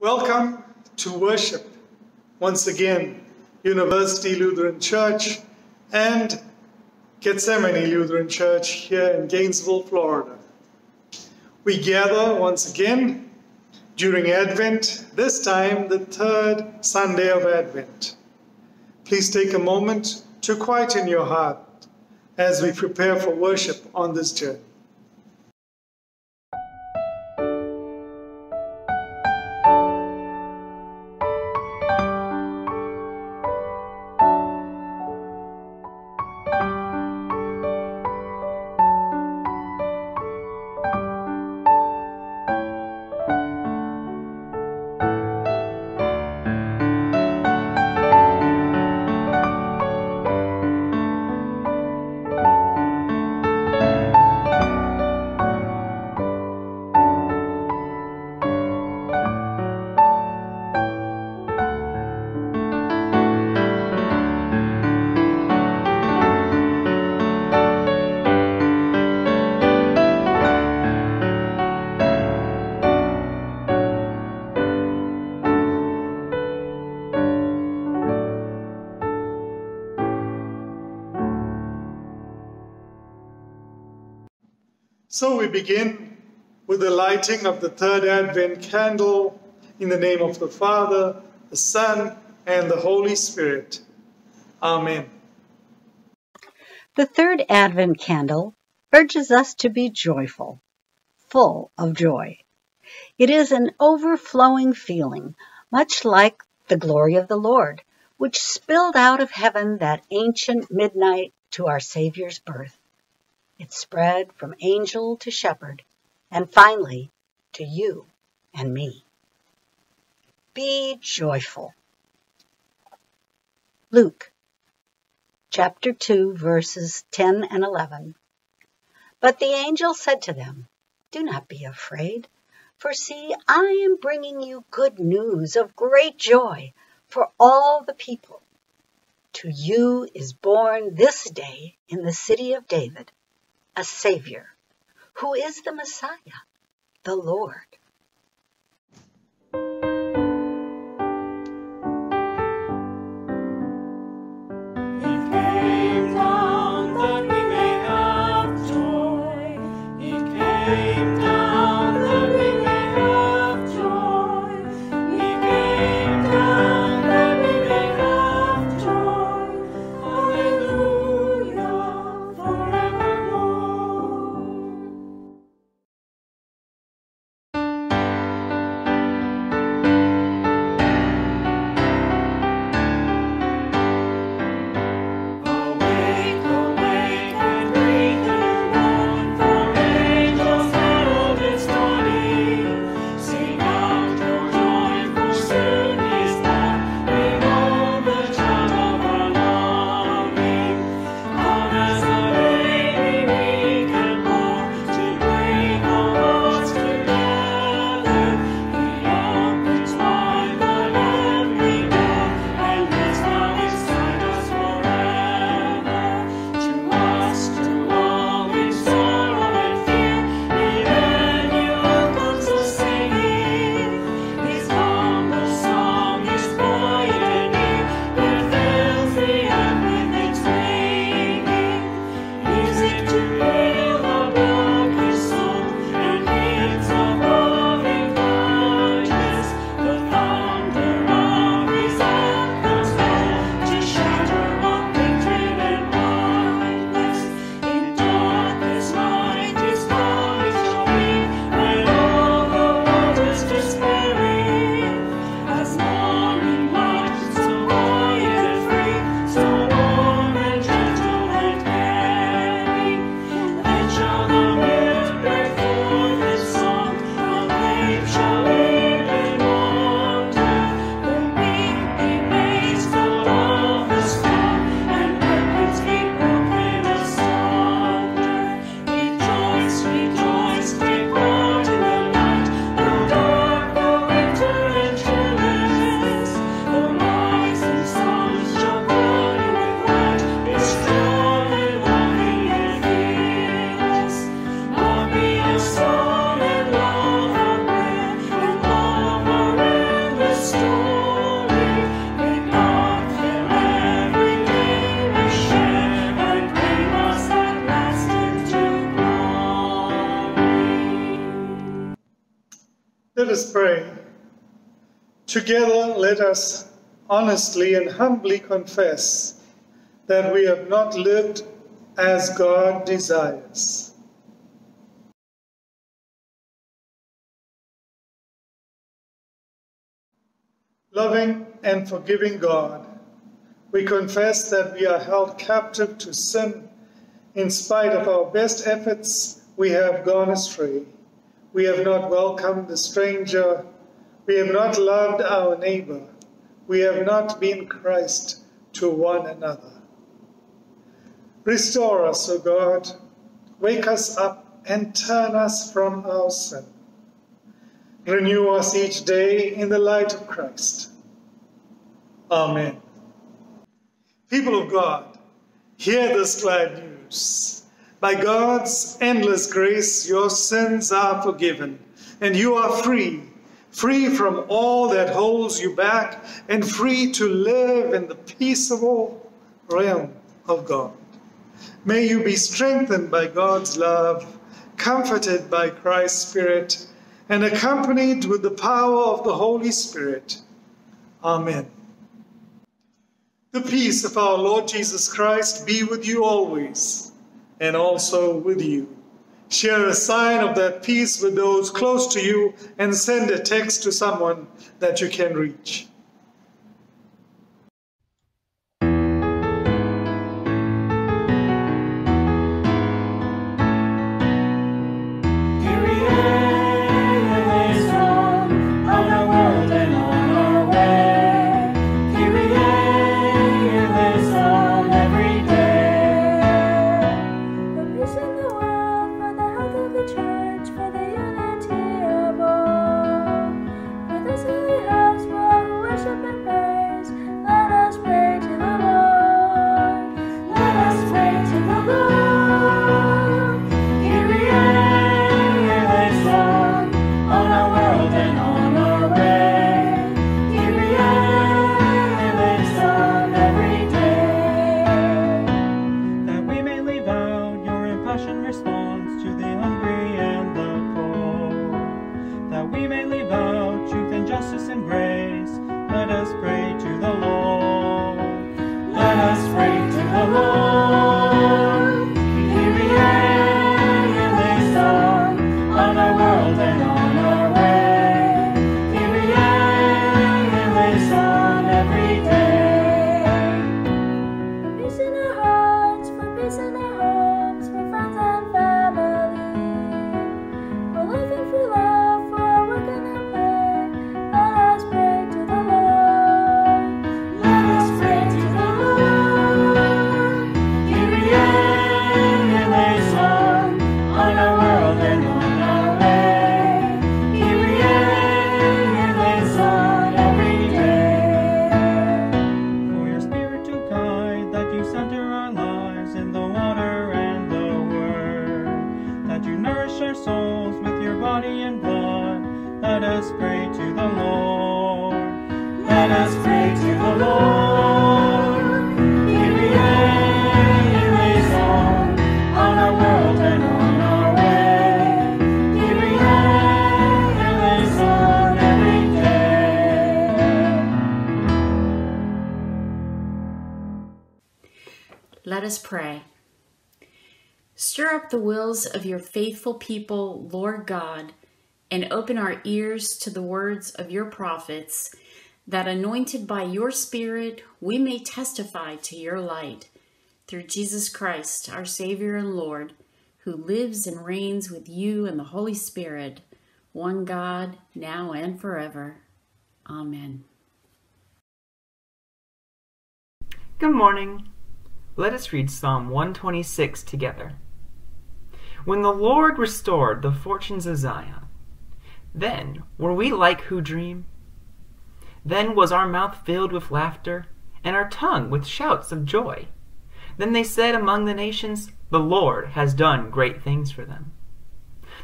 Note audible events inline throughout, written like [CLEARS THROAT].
Welcome to worship once again, University Lutheran Church and Gethsemane Lutheran Church here in Gainesville, Florida. We gather once again during Advent, this time the third Sunday of Advent. Please take a moment to quieten your heart as we prepare for worship on this journey. So we begin with the lighting of the third Advent candle in the name of the Father, the Son, and the Holy Spirit. Amen. The third Advent candle urges us to be joyful, full of joy. It is an overflowing feeling, much like the glory of the Lord, which spilled out of heaven that ancient midnight to our Savior's birth. It spread from angel to shepherd, and finally to you and me. Be joyful. Luke chapter 2 verses 10 and 11. But the angel said to them, Do not be afraid, for see, I am bringing you good news of great joy for all the people. To you is born this day in the city of David a Savior, who is the Messiah, the Lord. Let us honestly and humbly confess that we have not lived as God desires. Loving and forgiving God, we confess that we are held captive to sin. In spite of our best efforts, we have gone astray. We have not welcomed the stranger. We have not loved our neighbor. We have not been Christ to one another. Restore us, O God. Wake us up and turn us from our sin. Renew us each day in the light of Christ. Amen. People of God, hear this glad news. By God's endless grace, your sins are forgiven, and you are free, free from all that holds you back, and free to live in the peaceable realm of God. May you be strengthened by God's love, comforted by Christ's Spirit, and accompanied with the power of the Holy Spirit. Amen. The peace of our Lord Jesus Christ be with you always, and also with you. Share a sign of that peace with those close to you and send a text to someone that you can reach. Stir up the wills of your faithful people, Lord God, and open our ears to the words of your prophets, that anointed by your Spirit, we may testify to your light. Through Jesus Christ, our Savior and Lord, who lives and reigns with you and the Holy Spirit, one God, now and forever. Amen. Good morning. Let us read Psalm 126 together. When the Lord restored the fortunes of Zion, then were we like who dream? Then was our mouth filled with laughter, and our tongue with shouts of joy. Then they said among the nations, The Lord has done great things for them.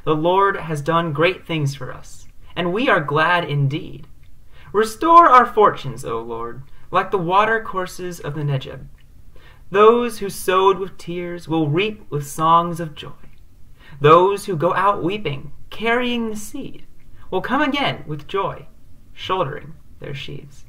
The Lord has done great things for us, and we are glad indeed. Restore our fortunes, O Lord, like the water courses of the Negeb. Those who sowed with tears will reap with songs of joy. Those who go out weeping, carrying the seed, will come again with joy, shouldering their sheaves.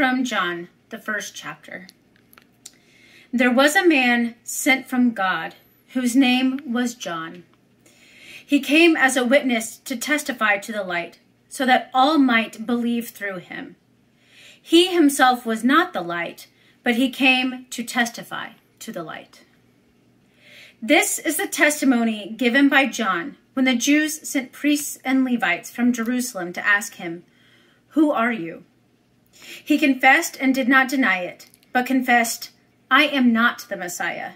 From John, the first chapter. There was a man sent from God whose name was John. He came as a witness to testify to the light, so that all might believe through him. He himself was not the light, but he came to testify to the light. This is the testimony given by John when the Jews sent priests and Levites from Jerusalem to ask him, Who are you? He confessed and did not deny it, but confessed, I am not the Messiah.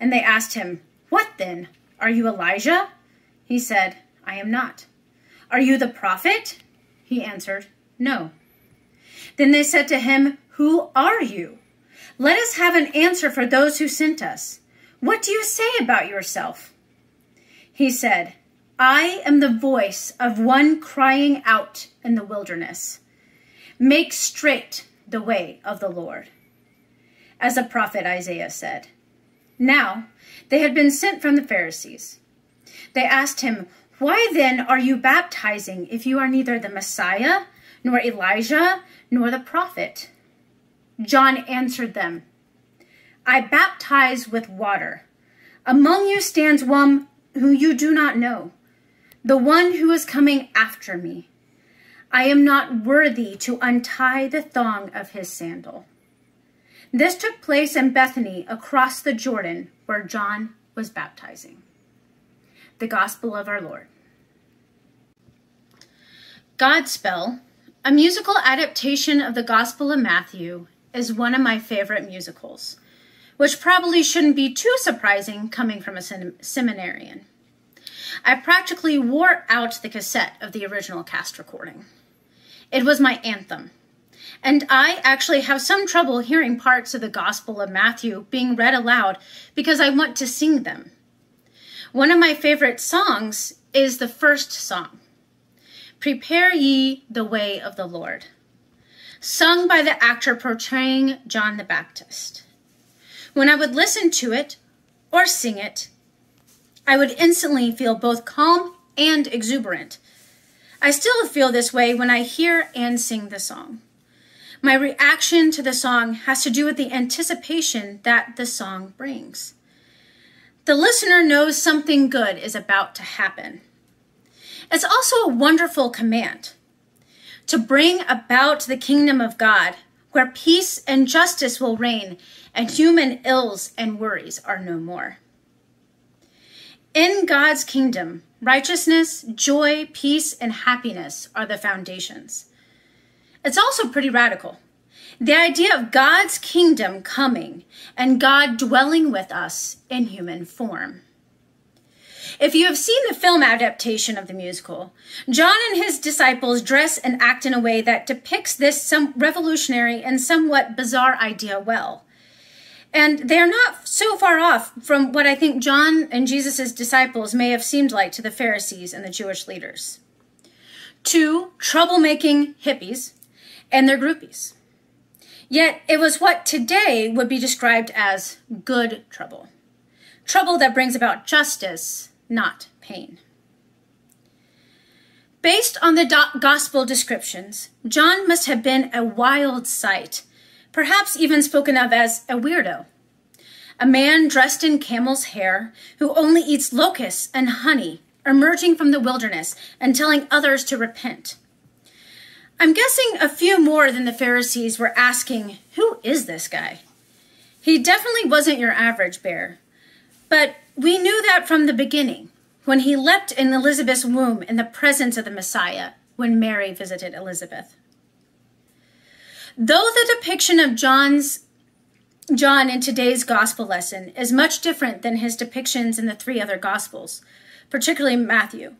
And they asked him, What then? Are you Elijah? He said, I am not. Are you the prophet? He answered, No. Then they said to him, Who are you? Let us have an answer for those who sent us. What do you say about yourself? He said, I am the voice of one crying out in the wilderness. Make straight the way of the Lord. As the prophet Isaiah said. Now they had been sent from the Pharisees. They asked him, Why then are you baptizing if you are neither the Messiah, nor Elijah, nor the prophet? John answered them, I baptize with water. Among you stands one who you do not know, the one who is coming after me. I am not worthy to untie the thong of his sandal. This took place in Bethany across the Jordan where John was baptizing. The Gospel of our Lord. Godspell, a musical adaptation of the Gospel of Matthew, is one of my favorite musicals, which probably shouldn't be too surprising coming from a seminarian. I practically wore out the cassette of the original cast recording. It was my anthem. And I actually have some trouble hearing parts of the Gospel of Matthew being read aloud because I want to sing them. One of my favorite songs is the first song Prepare Ye the Way of the Lord, sung by the actor portraying John the Baptist. When I would listen to it or sing it, I would instantly feel both calm and exuberant. I still feel this way when I hear and sing the song. My reaction to the song has to do with the anticipation that the song brings. The listener knows something good is about to happen. It's also a wonderful command to bring about the kingdom of God where peace and justice will reign and human ills and worries are no more. In God's kingdom, righteousness, joy, peace, and happiness are the foundations. It's also pretty radical. The idea of God's kingdom coming and God dwelling with us in human form. If you have seen the film adaptation of the musical, John and his disciples dress and act in a way that depicts this some revolutionary and somewhat bizarre idea well. And they're not so far off from what I think John and Jesus' disciples may have seemed like to the Pharisees and the Jewish leaders. Two troublemaking hippies and their groupies. Yet it was what today would be described as good trouble. Trouble that brings about justice, not pain. Based on the gospel descriptions, John must have been a wild sight, perhaps even spoken of as a weirdo. A man dressed in camel's hair who only eats locusts and honey, emerging from the wilderness and telling others to repent. I'm guessing a few more than the Pharisees were asking, Who is this guy? He definitely wasn't your average bear, But we knew that from the beginning, when he leapt in Elizabeth's womb in the presence of the Messiah, when Mary visited Elizabeth. Though the depiction of John's John in today's gospel lesson is much different than his depictions in the three other gospels, particularly Matthew.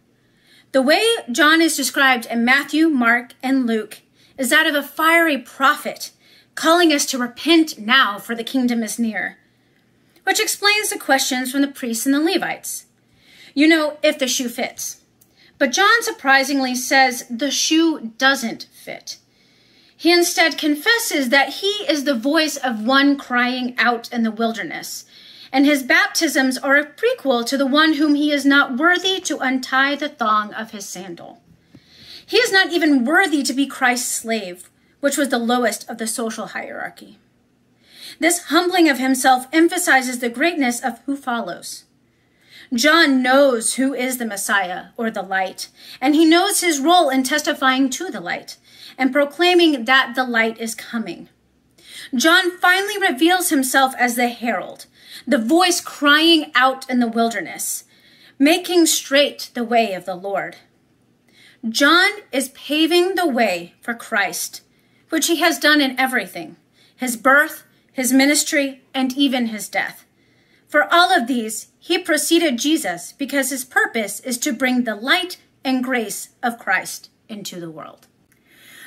The way John is described in Matthew, Mark, and Luke is that of a fiery prophet calling us to repent now for the kingdom is near, which explains the questions from the priests and the Levites. You know, if the shoe fits. But John surprisingly says the shoe doesn't fit. He instead confesses that he is the voice of one crying out in the wilderness, and his baptisms are a prequel to the one whom he is not worthy to untie the thong of his sandal. He is not even worthy to be Christ's slave, which was the lowest of the social hierarchy. This humbling of himself emphasizes the greatness of who follows. John knows who is the Messiah or the light, and he knows his role in testifying to the light and proclaiming that the light is coming. John finally reveals himself as the herald, the voice crying out in the wilderness, making straight the way of the Lord. John is paving the way for Christ, which he has done in everything his birth, his ministry, and even his death. For all of these, he preceded Jesus because his purpose is to bring the light and grace of Christ into the world.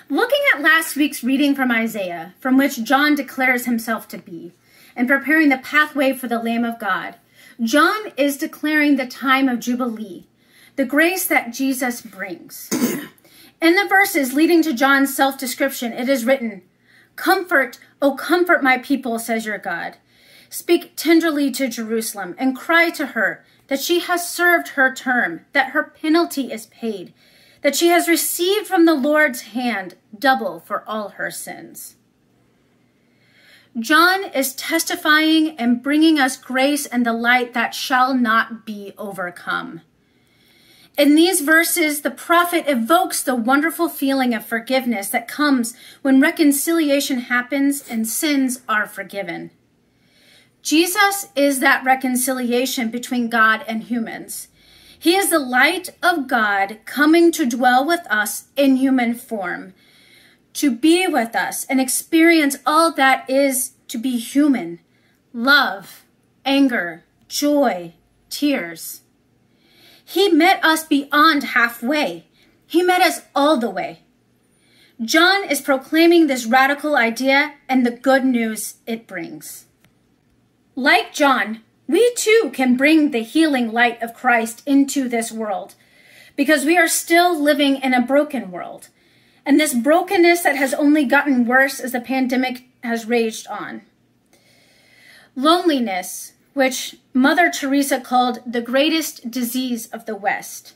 Looking at last week's reading from Isaiah, from which John declares himself to be, and preparing the pathway for the Lamb of God, John is declaring the time of Jubilee, the grace that Jesus brings. [CLEARS THROAT] In the verses leading to John's self description, it is written, Comfort, O comfort my people, says your God. Speak tenderly to Jerusalem and cry to her that she has served her term, that her penalty is paid that she has received from the Lord's hand double for all her sins. John is testifying and bringing us grace and the light that shall not be overcome. In these verses, the prophet evokes the wonderful feeling of forgiveness that comes when reconciliation happens and sins are forgiven. Jesus is that reconciliation between God and humans. He is the light of God coming to dwell with us in human form, to be with us and experience all that is to be human love, anger, joy, tears. He met us beyond halfway. He met us all the way. John is proclaiming this radical idea and the good news it brings. Like John, we too can bring the healing light of Christ into this world because we are still living in a broken world. And this brokenness that has only gotten worse as the pandemic has raged on. Loneliness, which Mother Teresa called the greatest disease of the West,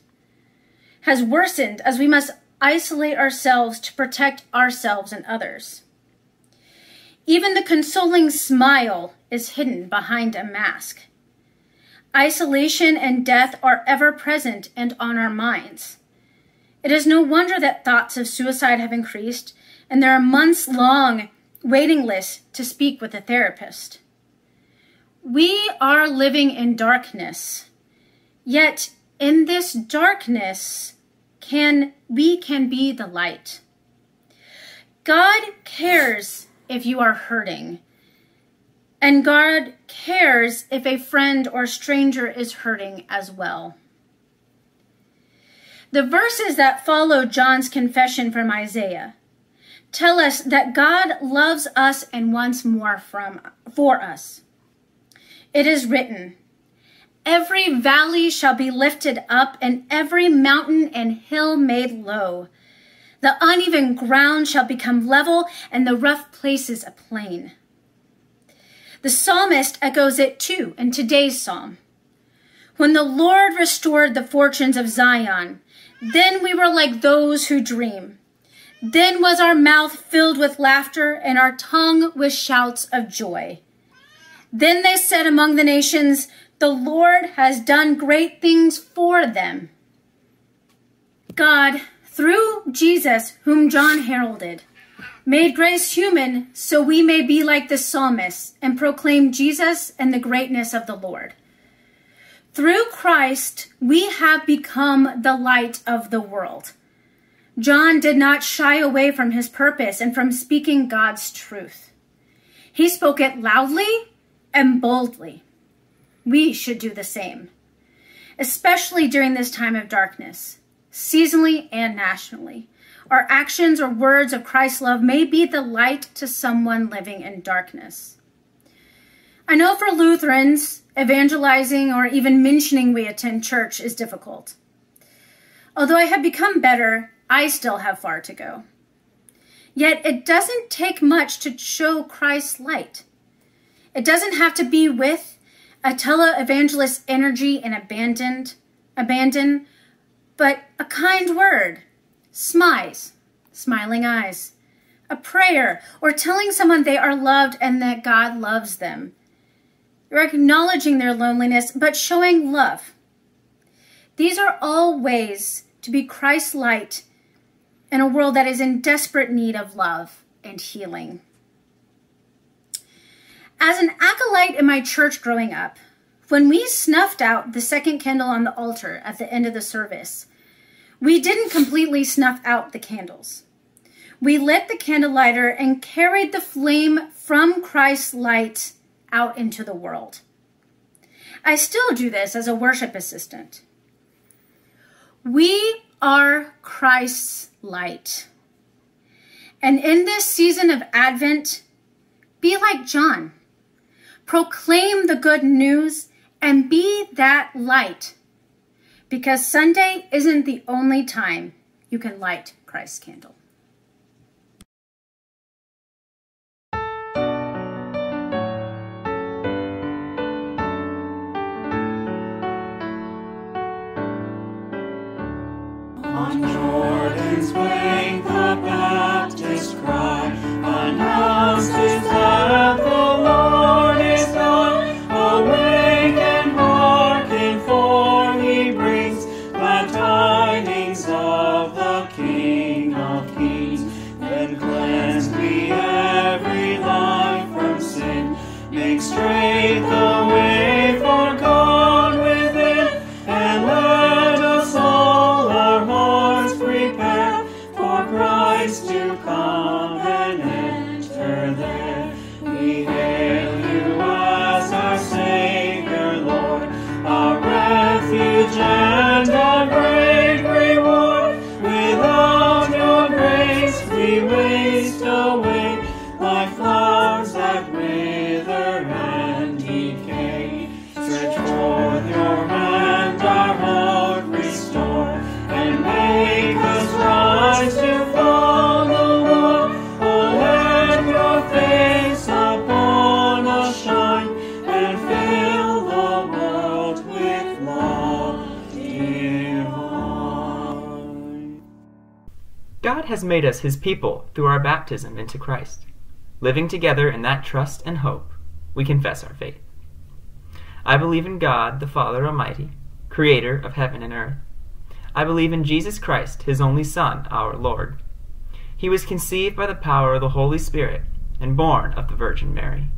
has worsened as we must isolate ourselves to protect ourselves and others. Even the consoling smile is hidden behind a mask. Isolation and death are ever present and on our minds. It is no wonder that thoughts of suicide have increased, and there are months long waiting lists to speak with a therapist. We are living in darkness, yet in this darkness can we can be the light. God cares if you are hurting. And God cares if a friend or stranger is hurting as well. The verses that follow John's confession from Isaiah tell us that God loves us and wants more from for us. It is written, Every valley shall be lifted up, and every mountain and hill made low. The uneven ground shall become level, and the rough places a plain. The psalmist echoes it too in today's psalm. When the Lord restored the fortunes of Zion, then we were like those who dream. Then was our mouth filled with laughter and our tongue with shouts of joy. Then they said among the nations, The Lord has done great things for them. God, through Jesus, whom John heralded, made grace human so we may be like the psalmist and proclaim Jesus and the greatness of the Lord. Through Christ, we have become the light of the world. John did not shy away from his purpose and from speaking God's truth. He spoke it loudly and boldly. We should do the same, especially during this time of darkness, seasonally and nationally. Our actions or words of Christ's love may be the light to someone living in darkness. I know for Lutherans, evangelizing or even mentioning we attend church is difficult. Although I have become better, I still have far to go. Yet it doesn't take much to show Christ's light. It doesn't have to be with a televangelist energy and abandoned, abandon, but a kind word, smiles, smiling eyes, a prayer, or telling someone they are loved and that God loves them. You're acknowledging their loneliness, but showing love. These are all ways to be Christ's light in a world that is in desperate need of love and healing. As an acolyte in my church growing up, when we snuffed out the second candle on the altar at the end of the service, we didn't completely snuff out the candles. We lit the candle lighter and carried the flame from Christ's light out into the world. I still do this as a worship assistant. We are Christ's light. And in this season of Advent, be like John. Proclaim the good news and be that light. Because Sunday isn't the only time you can light Christ's candle. Made us his people through our baptism into Christ. Living together in that trust and hope, we confess our faith. I believe in God, the Father Almighty, creator of heaven and earth. I believe in Jesus Christ, his only Son, our Lord. He was conceived by the power of the Holy Spirit and born of the Virgin Mary.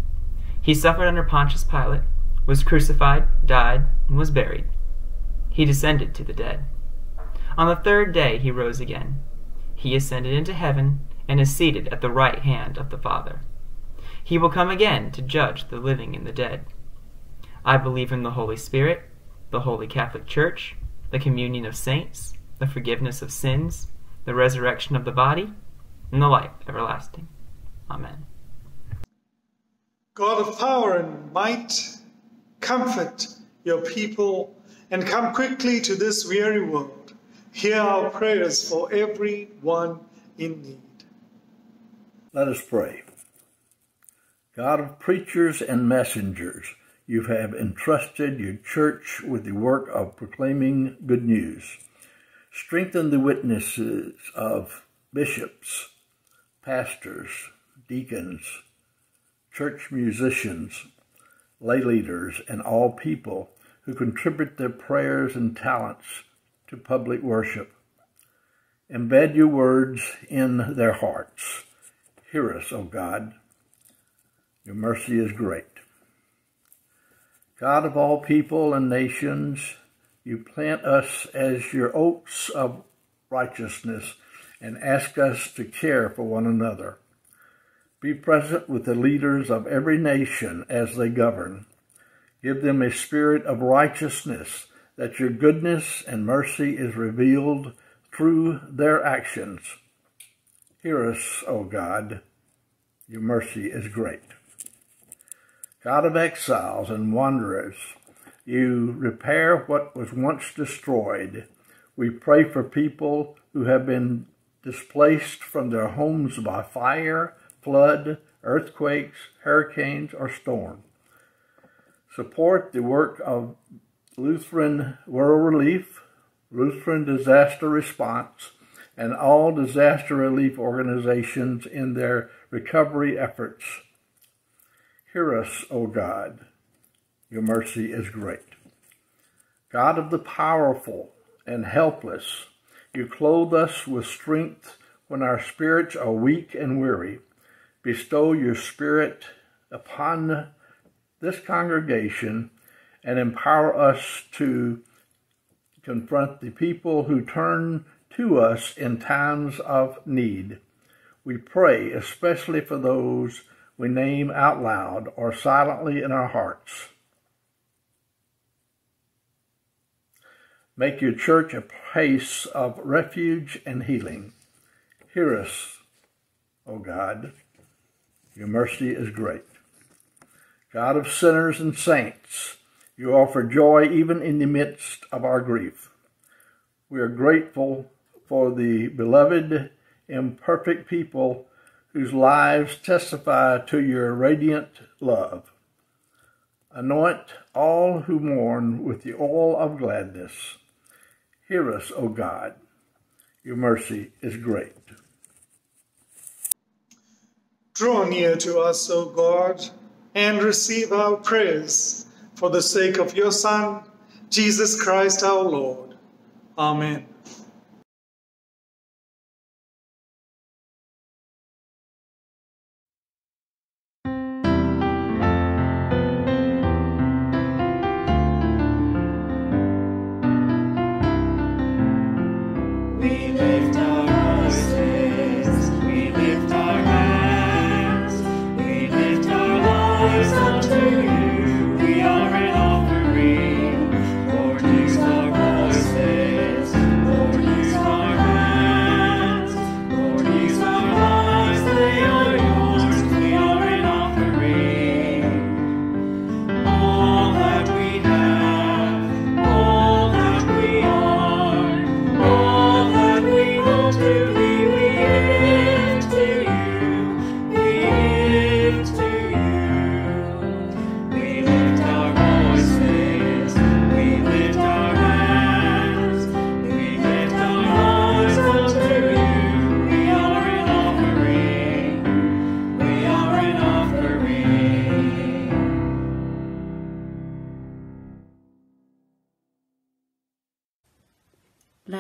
He suffered under Pontius Pilate, was crucified, died, and was buried. He descended to the dead. On the third day he rose again. He ascended into heaven and is seated at the right hand of the Father. He will come again to judge the living and the dead. I believe in the Holy Spirit, the Holy Catholic Church, the communion of saints, the forgiveness of sins, the resurrection of the body, and the life everlasting. Amen. God of power and might, comfort your people and come quickly to this weary world. Hear our prayers for every one in need. Let us pray. God of preachers and messengers, you have entrusted your church with the work of proclaiming good news. Strengthen the witnesses of bishops, pastors, deacons, church musicians, lay leaders, and all people who contribute their prayers and talents to public worship. Embed your words in their hearts. Hear us, O God. Your mercy is great. God of all people and nations, you plant us as your oaks of righteousness and ask us to care for one another. Be present with the leaders of every nation as they govern. Give them a spirit of righteousness, that your goodness and mercy is revealed through their actions. Hear us, O God. Your mercy is great. God of exiles and wanderers, you repair what was once destroyed. We pray for people who have been displaced from their homes by fire, flood, earthquakes, hurricanes, or storm. Support the work of Lutheran World Relief, Lutheran Disaster Response, and all disaster relief organizations in their recovery efforts. Hear us, O God. Your mercy is great. God of the powerful and helpless, you clothe us with strength when our spirits are weak and weary. Bestow your spirit upon this congregation and empower us to confront the people who turn to us in times of need. We pray especially for those we name out loud or silently in our hearts. Make your church a place of refuge and healing. Hear us, O God. Your mercy is great. God of sinners and saints, you offer joy even in the midst of our grief. We are grateful for the beloved, imperfect people whose lives testify to your radiant love. Anoint all who mourn with the oil of gladness. Hear us, O God. Your mercy is great. Draw near to us, O God, and receive our prayers for the sake of your Son, Jesus Christ our Lord. Amen.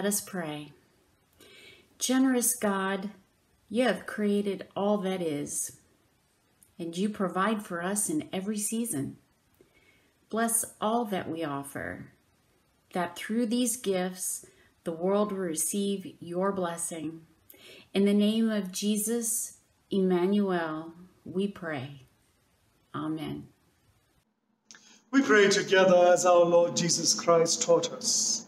Let us pray. Generous God, you have created all that is, and you provide for us in every season. Bless all that we offer, that through these gifts the world will receive your blessing. In the name of Jesus, Emmanuel, we pray. Amen. We pray together as our Lord Jesus Christ taught us.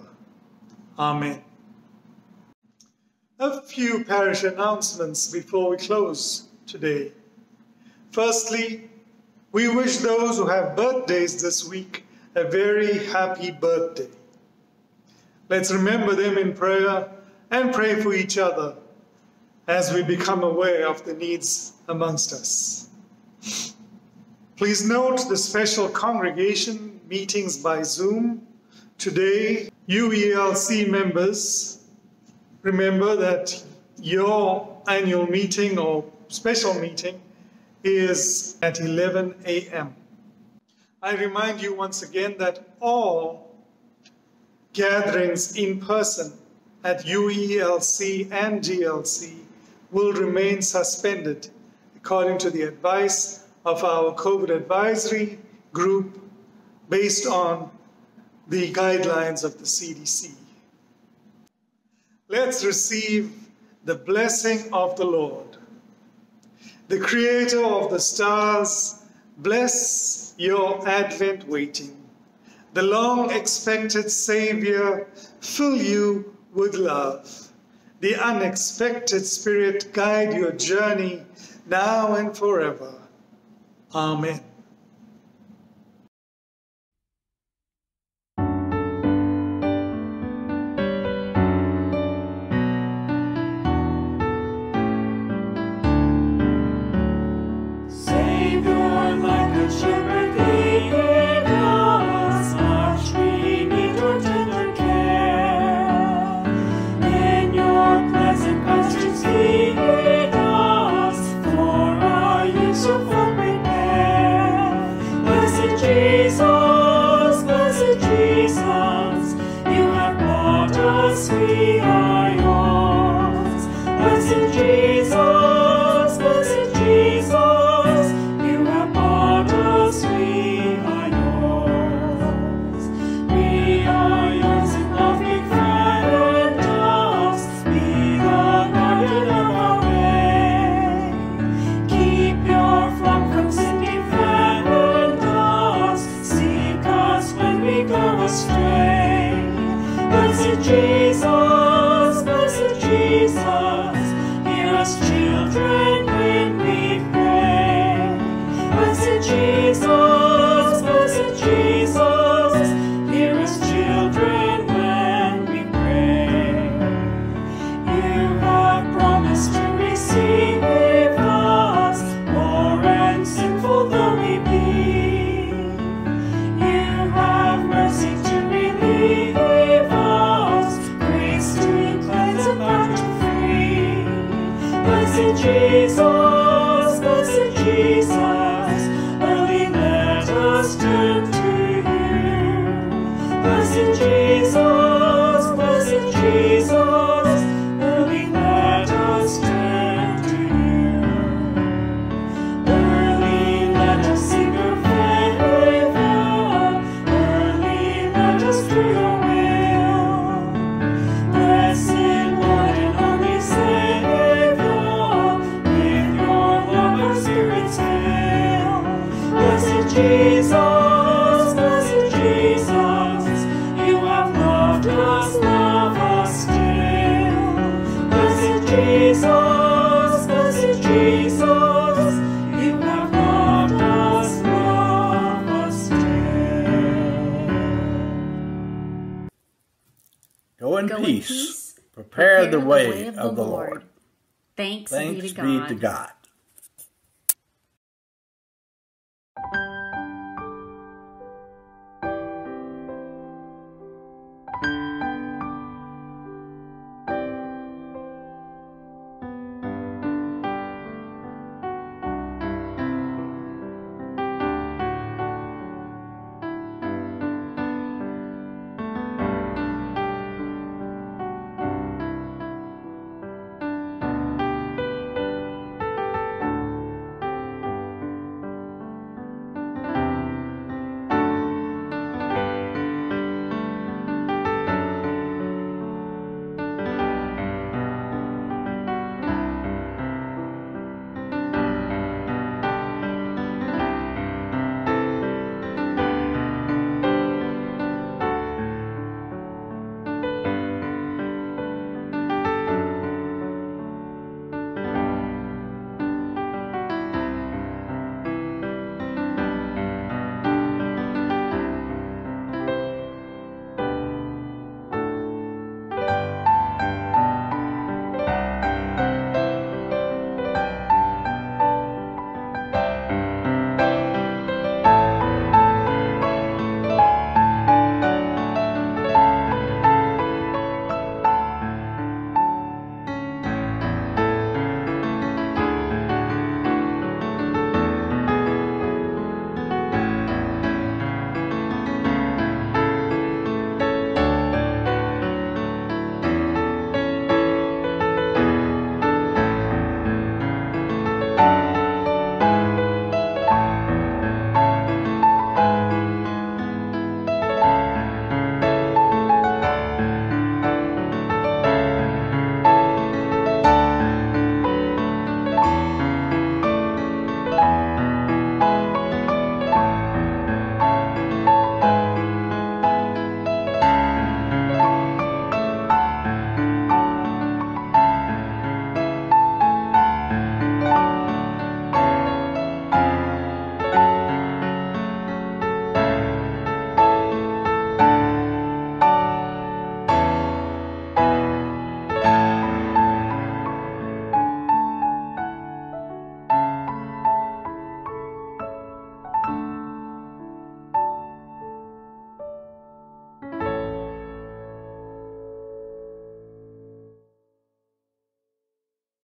Amen. A few parish announcements before we close today. Firstly, we wish those who have birthdays this week a very happy birthday. Let's remember them in prayer and pray for each other as we become aware of the needs amongst us. Please note the special congregation meetings by Zoom. Today, UELC members, remember that your annual meeting or special meeting is at 11 a.m. I remind you once again that all gatherings in person at UELC and GLC will remain suspended according to the advice of our COVID advisory group based on the guidelines of the CDC. Let's receive the blessing of the Lord. The creator of the stars, bless your Advent waiting. The long expected Savior, fill you with love. The unexpected Spirit, guide your journey now and forever. Amen. In peace. peace. Prepare, the way, of the Lord. Thanks, Thanks be to be God. to God.